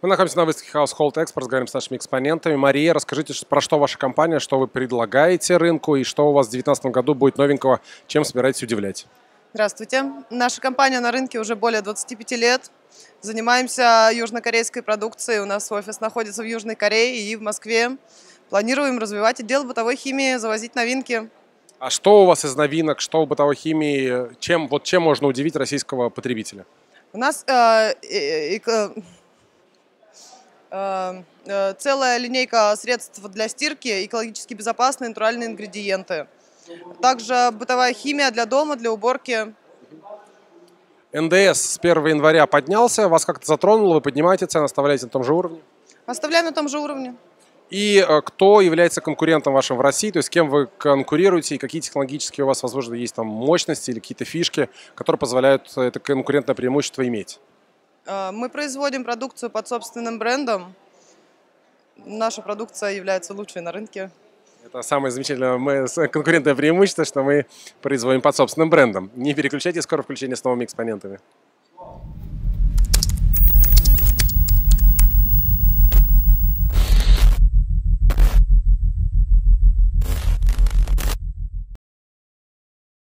Мы находимся на выставке Household Expo, разговариваем с нашими экспонентами. Мария, расскажите, про что ваша компания, что вы предлагаете рынку и что у вас в 2019 году будет новенького, чем собираетесь удивлять? Здравствуйте. Наша компания на рынке уже более 25 лет. Занимаемся южнокорейской продукцией. У нас офис находится в Южной Корее и в Москве. Планируем развивать отдел бытовой химии, завозить новинки. А что у вас из новинок, что в бытовой химии, чем, вот чем можно удивить российского потребителя? У нас э, э, э, э, целая линейка средств для стирки, экологически безопасные натуральные ингредиенты. Также бытовая химия для дома, для уборки. НДС с 1 января поднялся, вас как-то затронуло, вы поднимаете цены, оставляете на том же уровне? Оставляем на том же уровне. И э, кто является конкурентом вашим в России, то есть с кем вы конкурируете и какие технологические у вас, возможно, есть там мощности или какие-то фишки, которые позволяют это конкурентное преимущество иметь? Э, Мы производим продукцию под собственным брендом. Наша продукция является лучшей на рынке. Это самое замечательное мы, конкурентное преимущество, что мы производим под собственным брендом. Не переключайте, скоро включение с новыми экспонентами.